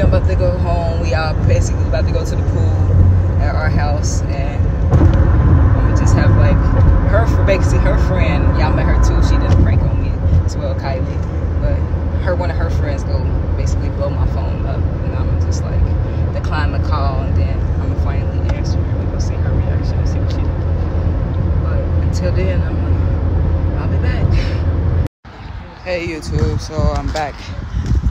I'm about to go home. We are basically about to go to the pool at our house, and I'm just have like her for basically her friend. Y'all met her too. She did a prank on me as well, Kylie. But her one of her friends go basically blow my phone up, and I'm just like decline the call, and then I'm gonna finally answer. We gonna see her reaction and see what she. But until then, I'm gonna, I'll be back. Hey YouTube, so I'm back.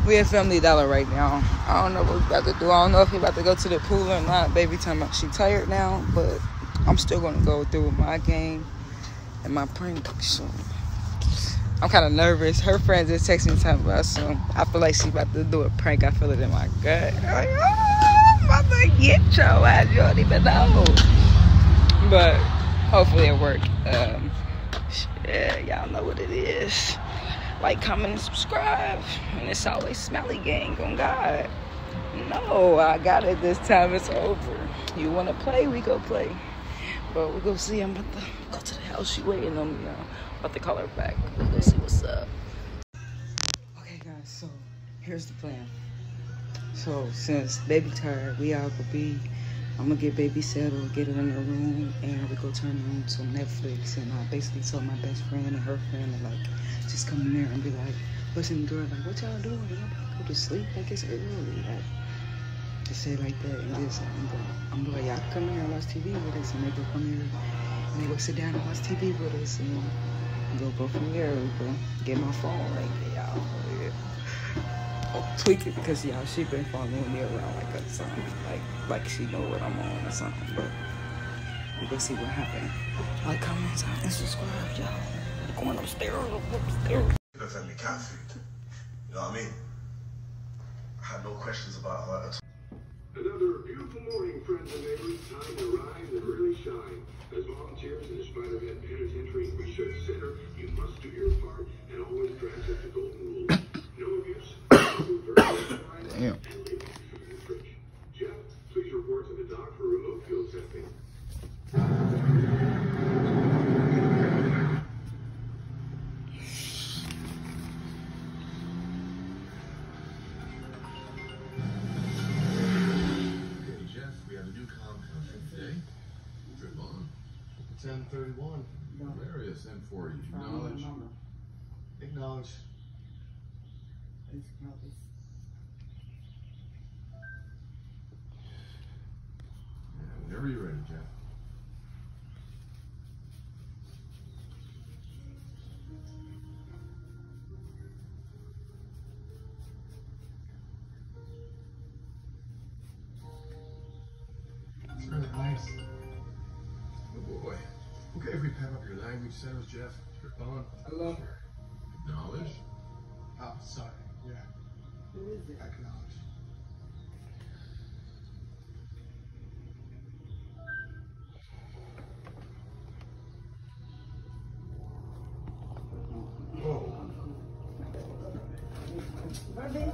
We at Family Dollar right now. I don't know what we're about to do. I don't know if we're about to go to the pool or not. Baby talking about she tired now, but I'm still gonna go through with my game and my prank. So I'm kind of nervous. Her friends is texting me talking about some. I feel like she about to do a prank. I feel it in my gut. I'm oh, I'm about to get your ass. You don't even know. But hopefully it work. Um, yeah, y'all know what it is. Like, comment, and subscribe. And it's always Smelly Gang on God. No, I got it this time. It's over. You want to play? We go play. But we go see. I'm about to go to the house. She waiting on me now. About to call her back. We go see what's up. Okay, guys. So here's the plan. So since baby tired, we all gonna be. I'm gonna get baby settled, get her in her room, and we go turn on some Netflix. And I basically told my best friend and her friend to like just come in there and be like, what's in the door? Like, what y'all doing? Y'all about to go to sleep? Like it's early. Like, just say like that and just I'm gonna, I'm like, y'all come here and watch TV with us, and they go come here and they go sit down and watch TV with us, and we'll go from there. We go get my phone right there, y'all. Yeah. Oh, tweak it because y'all she been following me around like a something, like like she know what I'm on or something. But we go see what happened. Like, comment, and subscribe, y'all. I'm going upstairs, upstairs. Defend me cat food. You know what I mean? I had no questions about her at all. Another beautiful morning, friends and neighbors. Time to rise and really shine. As volunteers in the Spiderhead Penitentiary Research Center, you must do your part and always practice the golden rule. No abuse, no Yeah, whenever you're ready, Jeff. It's really nice. Oh boy. Okay, if we pep up your language settles, Jeff. Drip on. Hello. Acknowledge. Oh, sorry. Yeah. Who is it? Acknowledge. Whoa. Hey.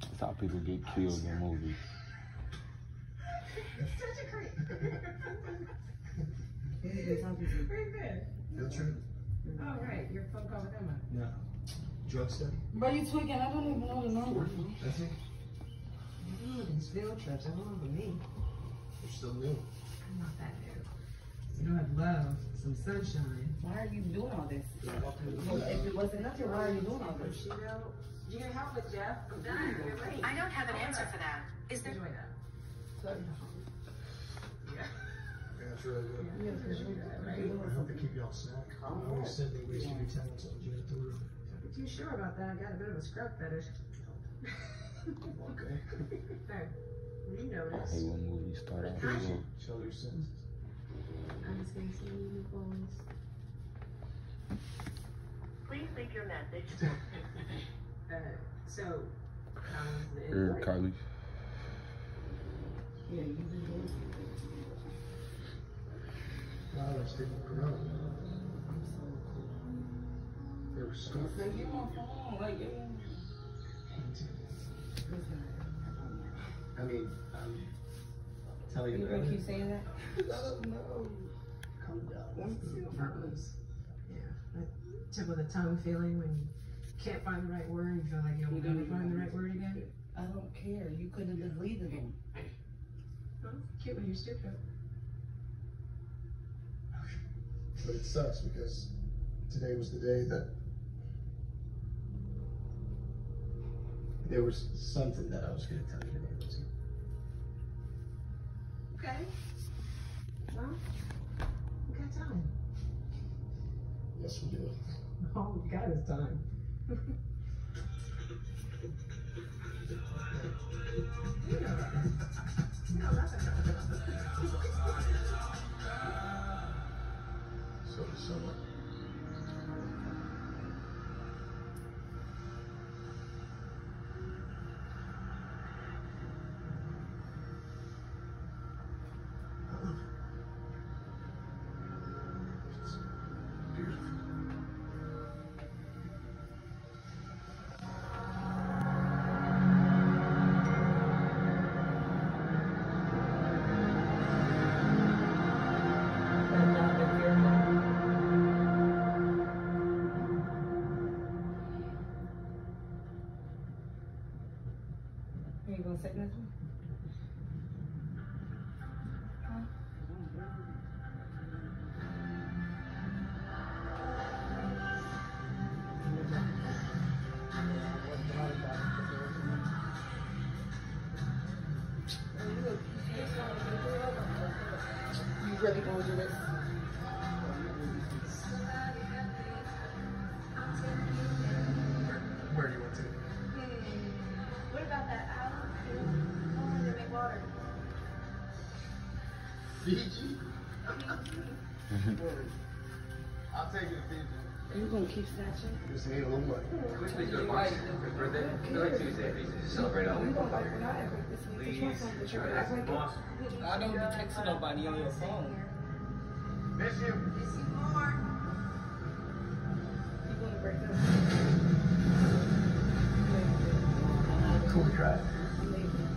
That's how people get killed in movies. Field trip? Oh, right, your phone call with Emma. No. Drug study? Bro, you tweaking? I don't even know the number. That's it? These field trips, I don't know me. You're still new. I'm not that new. You know, I'd love some sunshine. Why are you doing all this? If it wasn't nothing, why are you doing all this? You know, you gonna help with Jeff? I'm done. I don't have an answer for that. Is there? Enjoy that. Yeah, really good. I hope they keep you all snack. I always said they wasted your talents on you at the room. You're too sure about that, I got a bit of a scrub fetish. Okay. Hey, you I hate when movies start slow. Show your sins. I'm just gonna see you boys. Please leave your message. Uh, so, the Er? Carly. Yeah, you been doing Wow, that's taking I'm so cool. They're first. I said, get my phone. Like, yeah. I mean, I'm telling you, You brother. gonna keep saying that? I don't know. Calm down. Purpose. Yeah. That tip of the tongue feeling when you can't find the right word, you feel like you'll You never find the right word again. I don't care. You could have deleted them. Oh, cute when you're stupid. But it sucks because today was the day that there was something that I was going to tell you today, Lizzie. Okay. Well, we got time. Yes, we do. All we got is time. gonna say nothing? You Fiji? I'll take it to Fiji. Are you gonna keep snatching? Just need a little money. Which week's good, March? Birthday? I feel like Tuesday, to celebrate all We week. gonna like when I ever this week. It's my Please. phone, you're gonna act like Boss. it. I don't be texting nobody on your phone. Miss you. Miss you more. You wanna break up? Cool drive. I'm leaving.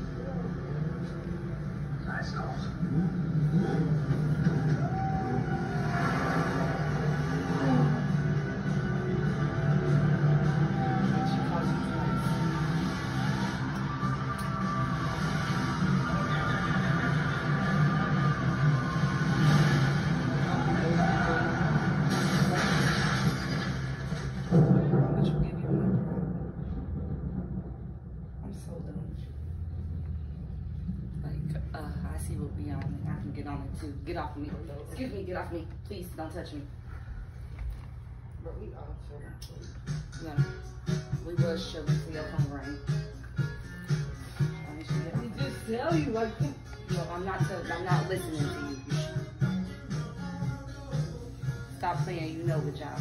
Nice calls. Mm-hmm. Get on it too. Get off of me. Excuse me, get off me. Please, don't touch me. But we all children. No. We was chilling till your phone rang. I need you to get off We me. just tell you like No, I'm not, I'm not listening to you. Stop saying you know the job.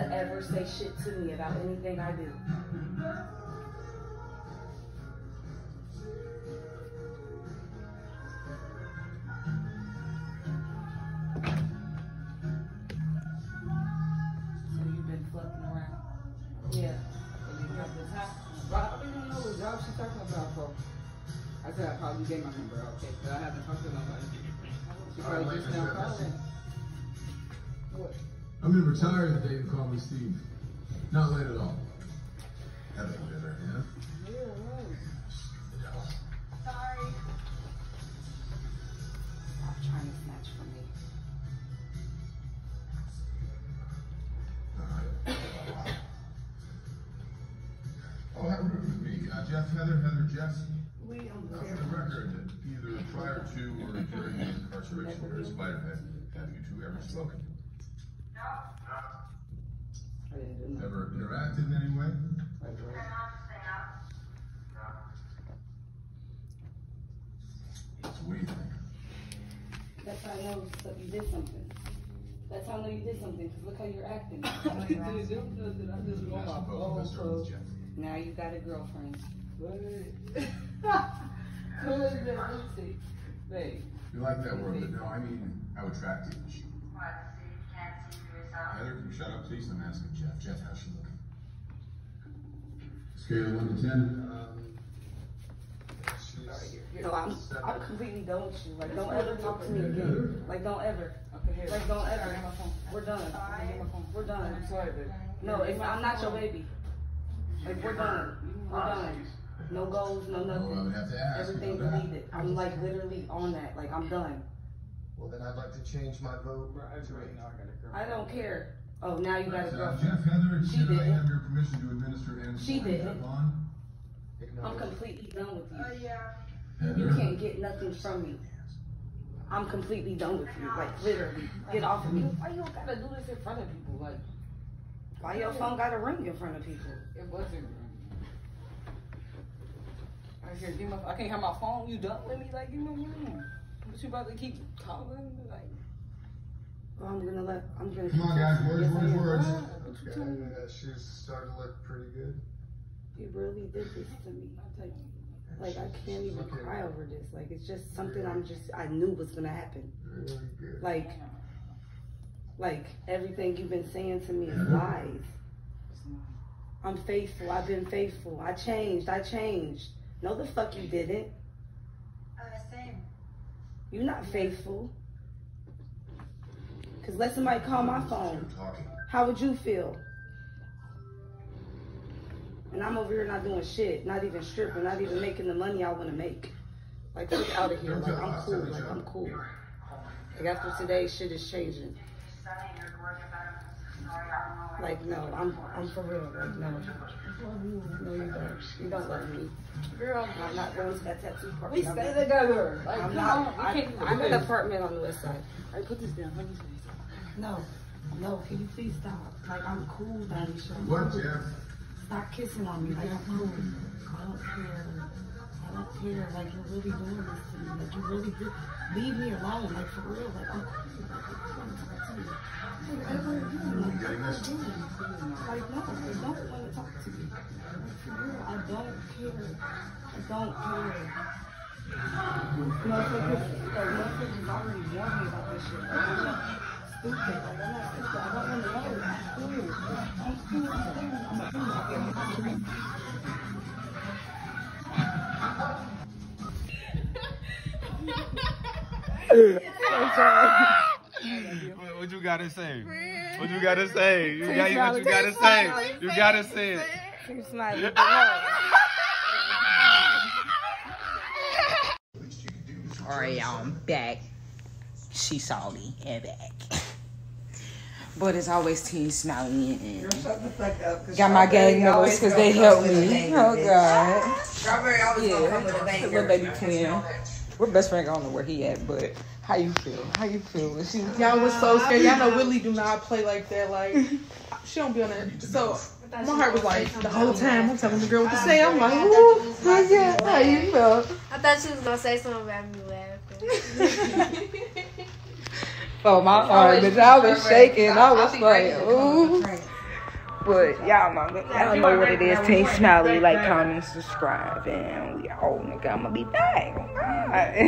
To ever say shit to me about anything I do. So you've been fucking around. Yeah. And you got the top. Well, I don't even know what job she's talking about, so I said I probably gave my number, okay, but I haven't talked to nobody. She probably just now calling. What? I'm gonna retire the day you call me Steve. Not late at all. Having dinner. Yeah? Sorry. Stop trying to snatch from me. Oh, that room with me. Uh, Jeff, Heather, Heather, Jeff. We don't Uh, for the record, either prior to or during the incarceration here at Spiderhead, have you two ever spoken? I didn't do nothing. Ever interacted in any way? Like, right. So what do you think? That's how I know so- you did something. That's how I know you did something, because look how you're acting. I didn't do just want my phone. Now you got a girlfriend. Babe. You like that word, but no, I mean, how attractive is she? Heather, can you shut up, please? I'm asking Jeff. Jeff, how's she looking? Scale of one to ten? Um, No, I'm, I'm completely done with you. Like, don't ever talk to me again. Like, don't ever. Okay, here. Like, don't ever. Get my phone. We're done. Get my phone. We're done. I'm sorry, babe. No, if I'm not your baby. Like, we're done. We're done. No goals, no Oh, nothing. have. Everything about deleted. I'm like literally on that. Like, I'm done. Well, then I'd like to change my vote to a I don't care. Oh, now you got a Uh, girlfriend. Jeff, Heather, She can I didn't. have your permission to administer and She didn't. bond? I'm completely done with you. yeah. You Heather? can't get nothing from me. I'm completely done with you. Like, literally. Get off of me. Why you gotta do this in front of people? Like, Why your phone got a ring in front of people? it wasn't. I can't, give my, I can't have my phone. You done with me? Like, you know, mm. But you about to keep calling? Like, Well, I'm gonna let, I'm gonna. Come on, guys, words, I words, words. Okay, uh, she's starting to look pretty good. You really did this to me. Like, like I can't even cry over this. Like it's just something I'm just I knew was gonna happen. Really. Like, like everything you've been saying to me is lies. I'm faithful. I've been faithful. I changed. I changed. No, the fuck you didn't. You're not faithful. Cause let somebody call my phone. How would you feel? And I'm over here not doing shit, not even stripping, not even making the money I want to make. Like, get out of here. Like, I'm cool. Like, I'm cool. Like, after today, shit is changing. Like, no, I'm, I'm for real. Like, no. No, you don't. You don't love me. girl, I'm not going to that tattoo party. we stay together. Like, I'm not. on. I, can't I'm in this. an apartment on the west side. All right, put this down. Let me see. No, no, can you please stop? Like, I'm cool, Daddy. What, Jeff? Stop kissing on me. Like, I'm cool. I don't care. I don't care. Like, you're really doing this to me. Like, you really do. Leave me alone. Like, for real. Like, I'm cool. Like, I don't want to talk to you. Whatever you You getting this? doing. Like, no, I don't want to talk to you. Like, for real. I don't care. I don't care. Motherfuckers, like, motherfuckers already warned me about this shit. Like, I'm not stupid. Like, I'm not stupid. I don't want to know. I'm cool. I'm cool. I'm cool. I'm cool. What, what you gotta say? What you gotta say? You got what you gotta say. You gotta say it. Keep smiling. but no. All right, y'all, I'm back. She salty and back. But it's always Team Smiiley and Shut the fuck up. 'cause got my gang Strawberry members because they come helped me. Oh. God. Strawberry always gonna come with a Yeah, banger. little baby twin. We're best friends. I don't know where he at, but how you feel? How you feel? when She Y'all was so scared. Y'all know Willie do not play like that. Like she don't be on that. So my heart was like the whole time I'm telling the girl what to say. I'm like, ooh, my God, how you feel? I thought she was gonna say something about me laughing. Oh my heart, bitch! I was shaking. I was like, ooh. But y'all know, y'all know what it is. Team Smiiley, like, comment, subscribe, and we oh all nigga, I'ma be back. Oh